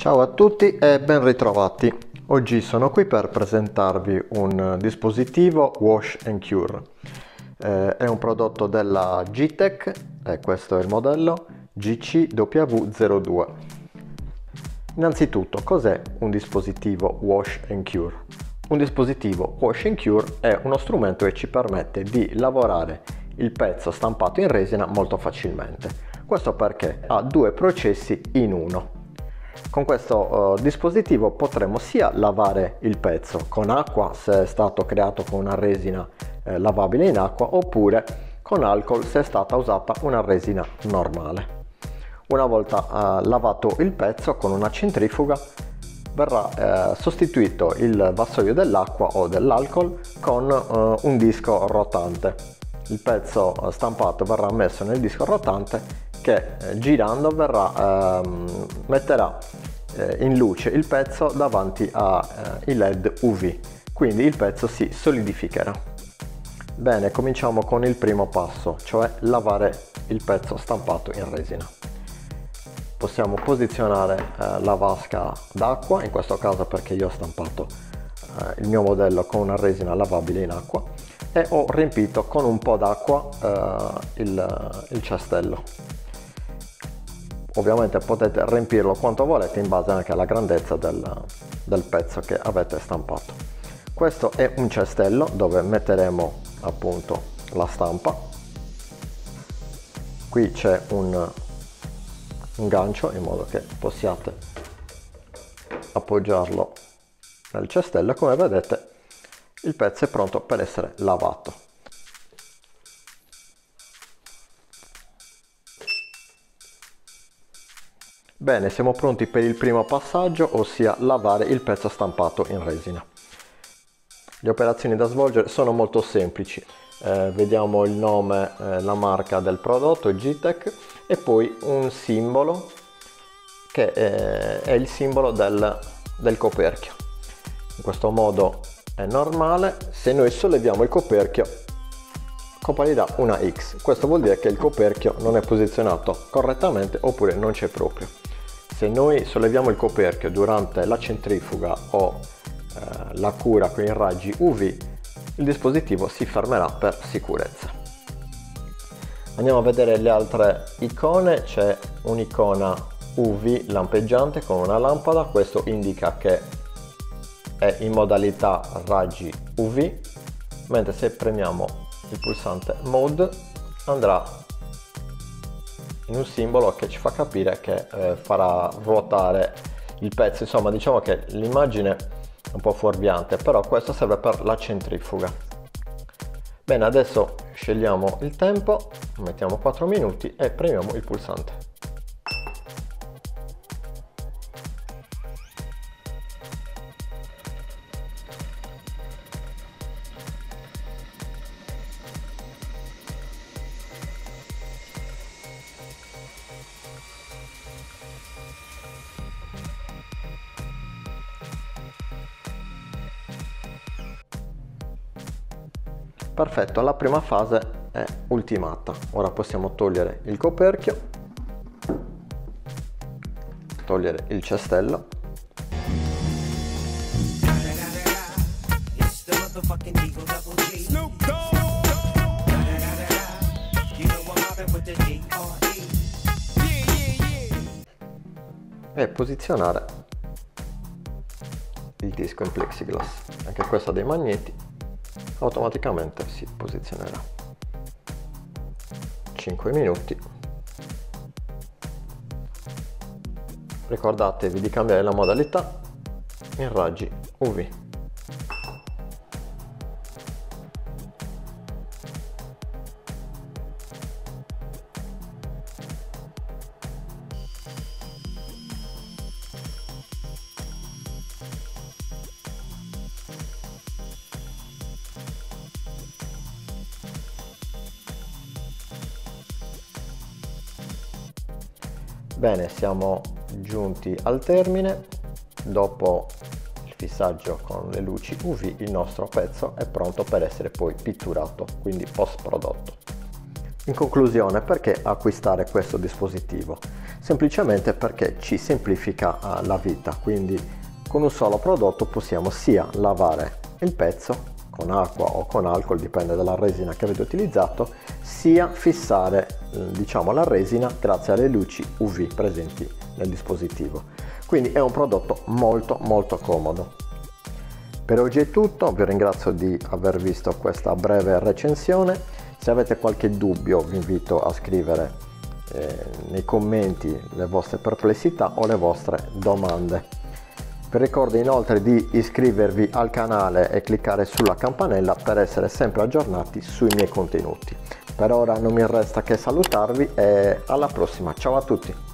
Ciao a tutti e ben ritrovati. Oggi sono qui per presentarvi un dispositivo Wash Cure. Eh, è un prodotto della Gtech e questo è il modello GCW02. Innanzitutto, cos'è un dispositivo Wash Cure? Un dispositivo Wash Cure è uno strumento che ci permette di lavorare il pezzo stampato in resina molto facilmente. Questo perché ha due processi in uno con questo uh, dispositivo potremo sia lavare il pezzo con acqua se è stato creato con una resina eh, lavabile in acqua oppure con alcol se è stata usata una resina normale. Una volta uh, lavato il pezzo con una centrifuga verrà eh, sostituito il vassoio dell'acqua o dell'alcol con uh, un disco rotante. Il pezzo stampato verrà messo nel disco rotante che eh, girando verrà, ehm, metterà eh, in luce il pezzo davanti ai eh, led UV, quindi il pezzo si solidificherà. Bene, cominciamo con il primo passo, cioè lavare il pezzo stampato in resina. Possiamo posizionare eh, la vasca d'acqua, in questo caso perché io ho stampato eh, il mio modello con una resina lavabile in acqua e ho riempito con un po' d'acqua eh, il, il cestello ovviamente potete riempirlo quanto volete in base anche alla grandezza del, del pezzo che avete stampato. Questo è un cestello dove metteremo appunto la stampa. Qui c'è un, un gancio in modo che possiate appoggiarlo nel cestello. Come vedete il pezzo è pronto per essere lavato Bene, siamo pronti per il primo passaggio, ossia lavare il pezzo stampato in resina. Le operazioni da svolgere sono molto semplici. Eh, vediamo il nome, eh, la marca del prodotto, Gtech, e poi un simbolo che eh, è il simbolo del, del coperchio. In questo modo è normale. Se noi solleviamo il coperchio comparirà una X. Questo vuol dire che il coperchio non è posizionato correttamente oppure non c'è proprio se noi solleviamo il coperchio durante la centrifuga o eh, la cura con i raggi UV, il dispositivo si fermerà per sicurezza. Andiamo a vedere le altre icone, c'è un'icona UV lampeggiante con una lampada, questo indica che è in modalità raggi UV, mentre se premiamo il pulsante Mode andrà in un simbolo che ci fa capire che eh, farà ruotare il pezzo. Insomma diciamo che l'immagine è un po' fuorviante però questo serve per la centrifuga. Bene adesso scegliamo il tempo mettiamo 4 minuti e premiamo il pulsante Perfetto, la prima fase è ultimata. Ora possiamo togliere il coperchio, togliere il cestello. E posizionare il disco in plexiglass. Anche questo ha dei magneti automaticamente si posizionerà. 5 minuti. Ricordatevi di cambiare la modalità in raggi UV Bene, siamo giunti al termine. Dopo il fissaggio con le luci UV il nostro pezzo è pronto per essere poi pitturato, quindi post prodotto. In conclusione, perché acquistare questo dispositivo? Semplicemente perché ci semplifica eh, la vita, quindi con un solo prodotto possiamo sia lavare il pezzo con acqua o con alcol, dipende dalla resina che avete utilizzato, sia fissare eh, diciamo, la resina grazie alle luci UV presenti nel dispositivo. Quindi è un prodotto molto molto comodo. Per oggi è tutto, vi ringrazio di aver visto questa breve recensione se avete qualche dubbio vi invito a scrivere eh, nei commenti le vostre perplessità o le vostre domande. Vi ricordo inoltre di iscrivervi al canale e cliccare sulla campanella per essere sempre aggiornati sui miei contenuti. Per ora non mi resta che salutarvi e alla prossima, ciao a tutti!